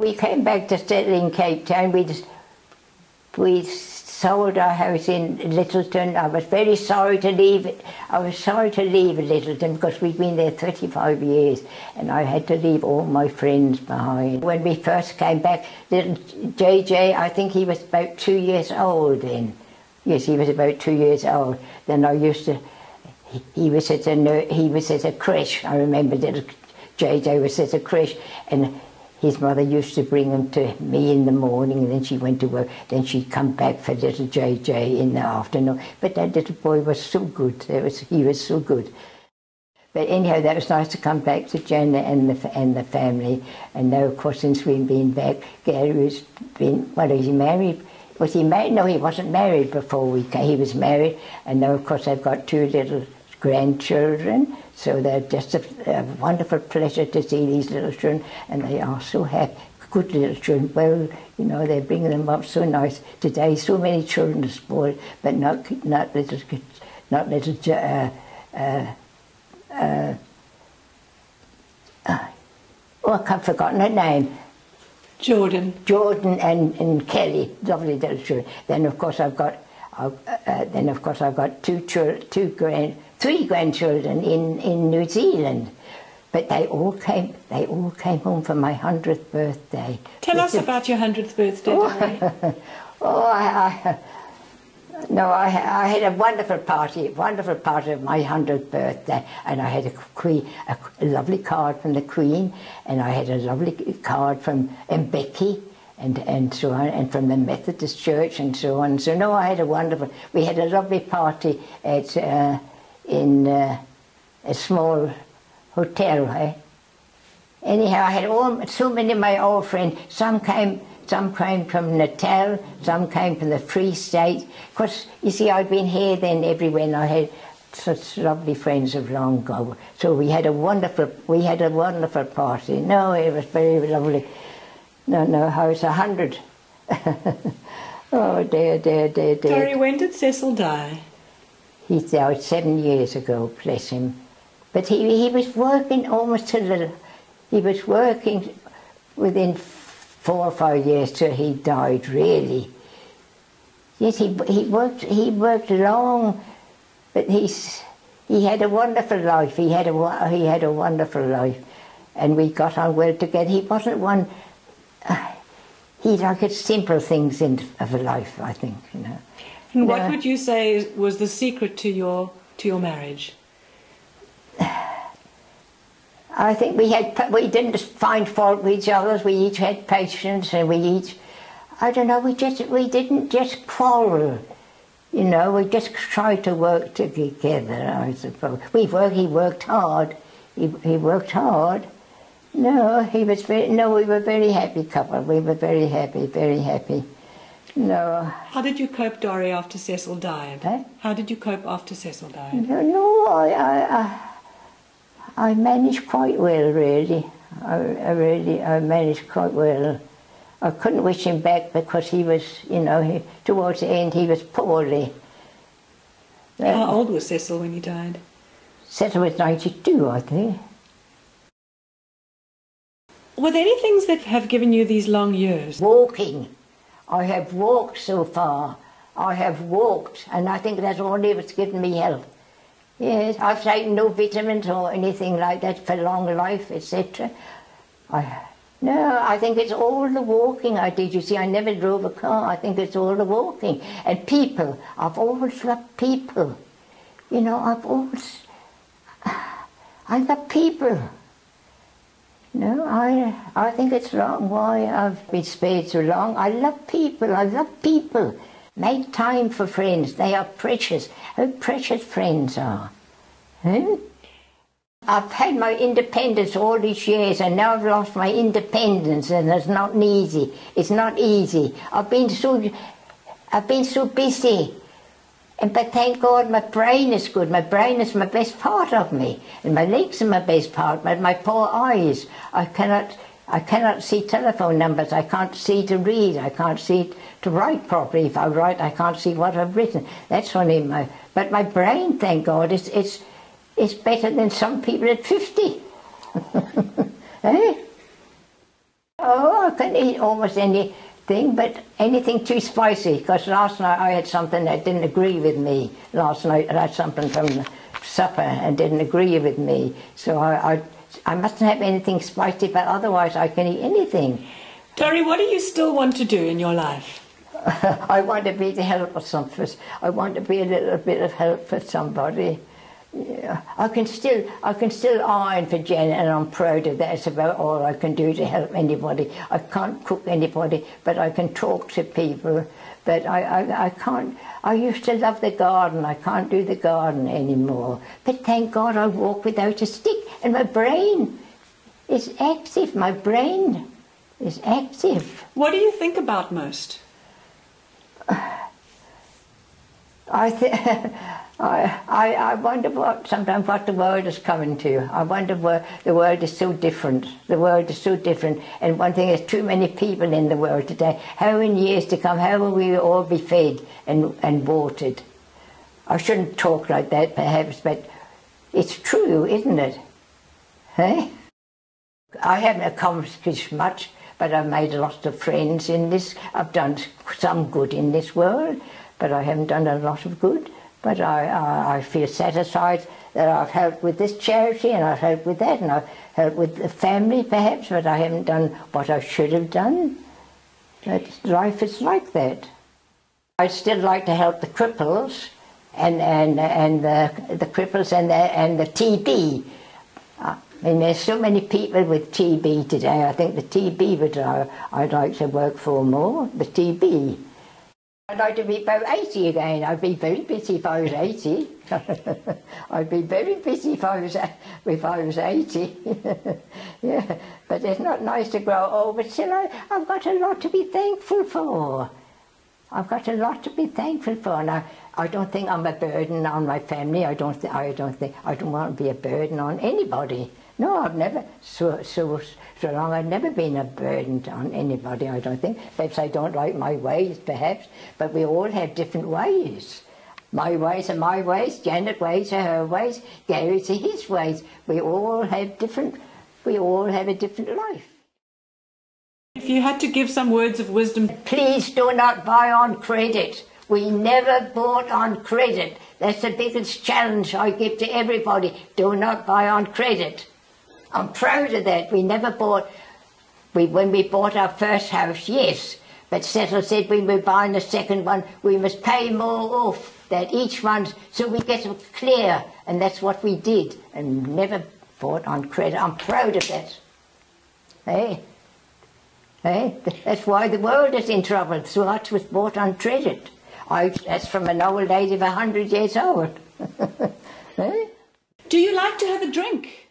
We came back to settle in Cape Town. We we sold our house in Lyttleton. I was very sorry to leave it. I was sorry to leave Lyttleton because we'd been there 35 years and I had to leave all my friends behind. When we first came back, little JJ, I think he was about two years old then. Yes, he was about two years old. Then I used to, he, he was at a he was at a creche. I remember little JJ was at a creche and his mother used to bring him to me in the morning and then she went to work. Then she'd come back for little JJ in the afternoon. But that little boy was so good. Was, he was so good. But anyhow, that was nice to come back to Jenna and the, and the family. And now, of course, since we've been back, Gary has been, what, is he married? Was he married? No, he wasn't married before we came. He was married. And now, of course, I've got two little grandchildren. So they're just a, a, wonderful pleasure to see these little children, and they are so happy. Good little children. Well, you know, they're bringing them up so nice. Today, so many children are spoiled, but not not little not little. Uh, uh, uh, oh, I've forgotten her name. Jordan. Jordan and, and Kelly, lovely little children. Then of course I've got, uh, uh, then of course I've got two children, two grand three grandchildren in, in New Zealand. But they all came. They all came home for my hundredth birthday. Tell us about your hundredth birthday. Oh, oh I, I, no, I, I had a wonderful party, wonderful party of my hundredth birthday, and I had a, queen, a, a, lovely card from the Queen, and I had a lovely card from Mbeki, and and so on, and from the Methodist Church, and so on. So no, I had a wonderful. We had a lovely party at. Uh, in uh, a small hotel. Eh? Anyhow, I had all, so many of my old friends. Some came, some came from Natal, some came from the Free State. Of course, you see, I'd been here then everywhere, and I had such lovely friends of long ago. So we had a wonderful, we had a wonderful party. No, it was very lovely. No, no, I was a hundred. oh dear, dear, dear, dear. Terry, when did Cecil die? He died seven years ago, bless him. But he, he was working almost to the, he was working within four or five years till he died, really. Yes, he, he worked, he worked long, but he's, he had a wonderful life. He had a, he had a wonderful life. And we got on well together. He wasn't one, uh, he liked simple things in, of a life, I think, you know. And what would you say was the secret to your to your marriage? I think we had we didn't find fault with each other. We each had patience, and we each, I don't know, we just we didn't just quarrel. You know, we just tried to work together. I suppose we worked. He worked hard. He he worked hard. No, he was very. No, we were very happy couple. We were very happy, very happy. No. How did you cope, Dorrie, after Cecil died? Eh? How did you cope after Cecil died? No, no I, I, I, managed quite well, really. I, I really, I managed quite well. I couldn't wish him back because he was, you know, he, towards the end he was poorly. How old was Cecil when he died? Cecil was 92, I think. Were there any things that have given you these long years? Walking. I have walked so far. I have walked, and I think that's all that's given me health. Yes, I've taken no vitamins or anything like that for long life, etc. I, no, I think it's all the walking I did. You see, I never drove a car. I think it's all the walking. And people, I've always loved people. You know, I've always, I love people. No, I, I think it's wrong why I've been spared so long. I love people, I love people. Make time for friends, they are precious. How precious friends are. Hmm? I've had my independence all these years and now I've lost my independence and it's not easy. It's not easy. I've been so, I've been so busy and but thank God my brain is good. My brain is my best part of me. And my legs are my best part, but my poor eyes. I cannot I cannot see telephone numbers. I can't see to read. I can't see to write properly. If I write, I can't see what I've written. That's only my. But my brain, thank God, is it's it's better than some people at fifty. eh? Oh, I can eat almost anything, but anything too spicy. Because last night I had something that didn't agree with me. Last night I had something from supper and didn't agree with me. So I, I, I mustn't have anything spicy, but otherwise I can eat anything. Dorrie, what do you still want to do in your life? I want to be the help of something. I want to be a little bit of help for somebody. Yeah, I can still I can still iron for Jen, and I'm proud of that. That's about all I can do to help anybody. I can't cook anybody, but I can talk to people. But I, I, I can't. I used to love the garden. I can't do the garden anymore. But thank God I walk without a stick, and my brain is active. My brain is active. What do you think about most? I, th- I, I, I wonder what sometimes what the world is coming to. I wonder where the world is so different. The world is so different. And one thing is too many people in the world today. How in years to come, how will we all be fed and, and watered? I shouldn't talk like that perhaps, but it's true, isn't it? Hey? I haven't accomplished much, but I've made lots of friends in this. I've done some good in this world but I haven't done a lot of good. But I, I, I feel satisfied that I've helped with this charity and I've helped with that and I've helped with the family perhaps, but I haven't done what I should have done. But life is like that. I'd still like to help the cripples and, and, and the, the cripples and the, and the TB. I mean, there's so many people with TB today. I think the TB would uh, I'd like to work for more, the TB. I'd like to be about 80 again. I'd be very busy if I was 80. I'd be very busy if I was, if I was 80. yeah, but it's not nice to grow old, but still I, I've got a lot to be thankful for. I've got a lot to be thankful for. Now, I don't think I'm a burden on my family. I don't, I don't think, I don't want to be a burden on anybody. No, I've never, so, so, so long I've never been a burden on anybody, I don't think. Perhaps I don't like my ways, perhaps, but we all have different ways. My ways are my ways, Janet ways are her ways, Gary's are his ways. We all have different, we all have a different life. If you had to give some words of wisdom, Please do not buy on credit. We never bought on credit. That's the biggest challenge I give to everybody. Do not buy on credit. I'm proud of that. We never bought, we, when we bought our first house, yes, but Cecil said when we're buying the second one, we must pay more off that each one, so we get it clear, and that's what we did, and never bought on credit. I'm proud of that. Hey? Hey? That's why the world is in trouble. So much was bought on credit. I, that's from an old lady of a hundred years old. hey? do you like to have a drink?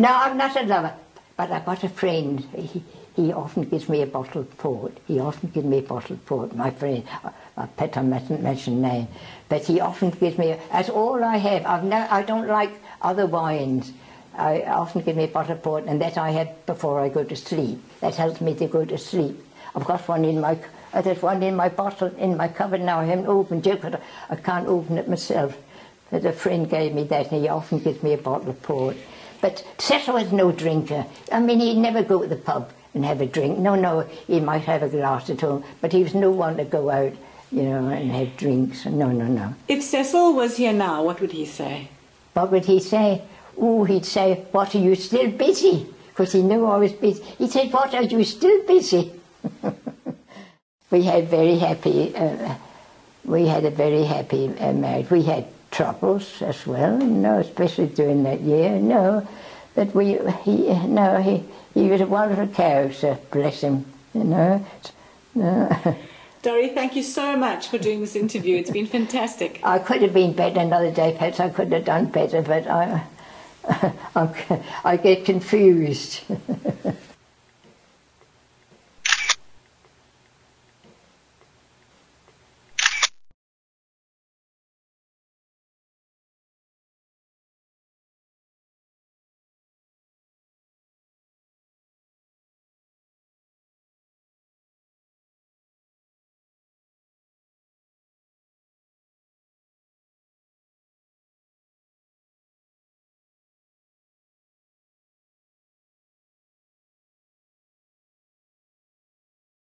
No, I'm not a lover, but I've got a friend. He, he often gives me a bottle of port. He often gives me a bottle of port, my friend. I bet I mustn't mention name. But he often gives me, that's all I have. I've no, I don't like other wines. I often give me a bottle of port, and that I have before I go to sleep. That helps me to go to sleep. I've got one in my, uh, there's one in my bottle, in my cupboard now. I haven't opened it, but I can't open it myself. But a friend gave me that, and he often gives me a bottle of port. But Cecil was no drinker. I mean, he'd never go to the pub and have a drink. No, no, he might have a glass at home, but he was no one to go out, you know, and have drinks. No, no, no. If Cecil was here now, what would he say? What would he say? Oh, he'd say, What are you still busy? Because he knew I was busy. He said, What are you still busy? we had very happy, uh, we had a very happy uh, marriage. We had troubles as well, no, especially during that year, no. But we, he, no, he, he was a wonderful character, bless him, you know. No. Dorrie, thank you so much for doing this interview. It's been fantastic. I could have been better another day, perhaps I could have done better, but I, I'm, I get confused.